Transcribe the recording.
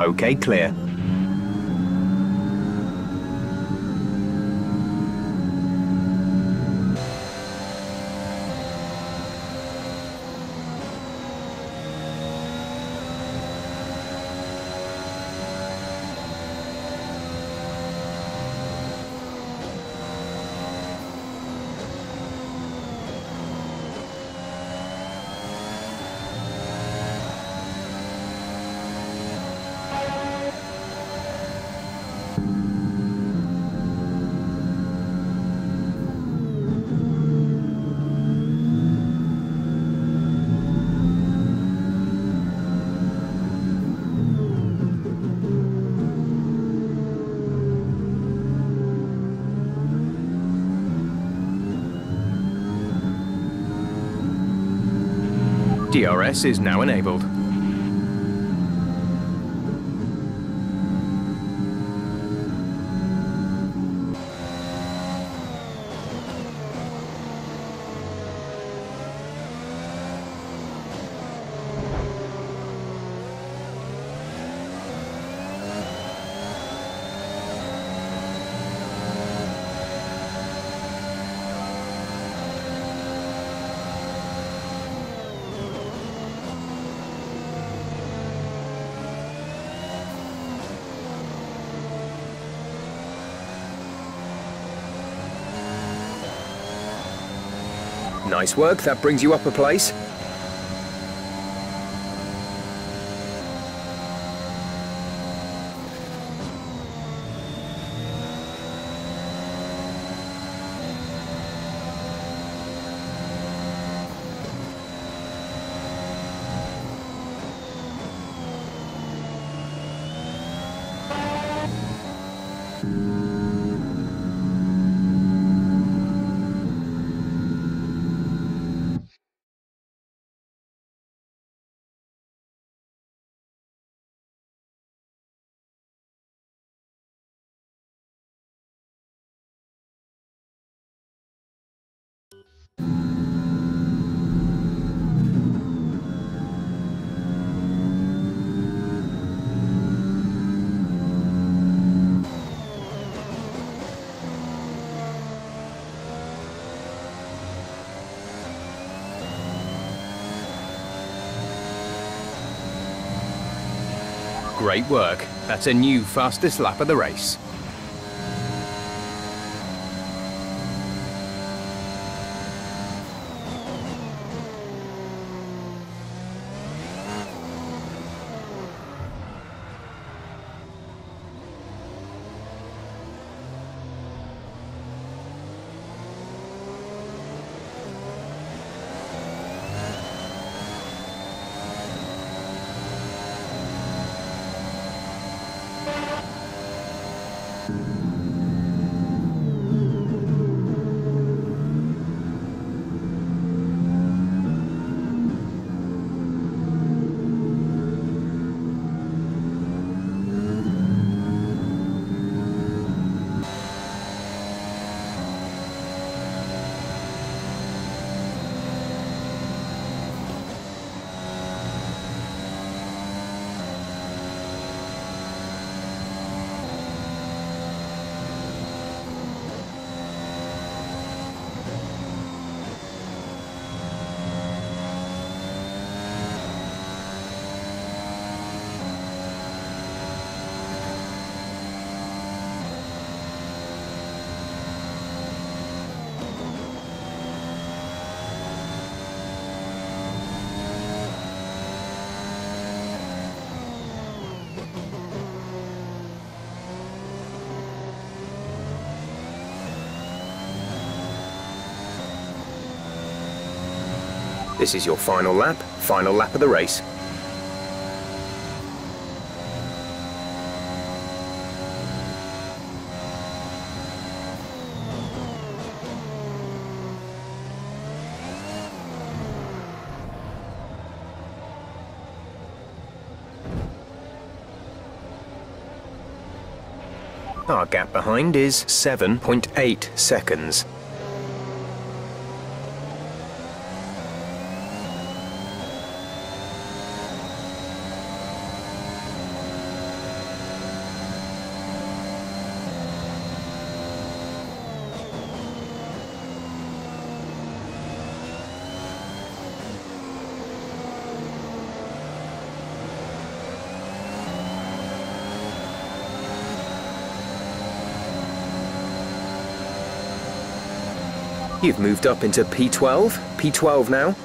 Okay, clear. DRS is now enabled. Nice work, that brings you up a place. Great work. That's a new fastest lap of the race. This is your final lap, final lap of the race. Our gap behind is 7.8 seconds. You've moved up into P12, P12 now.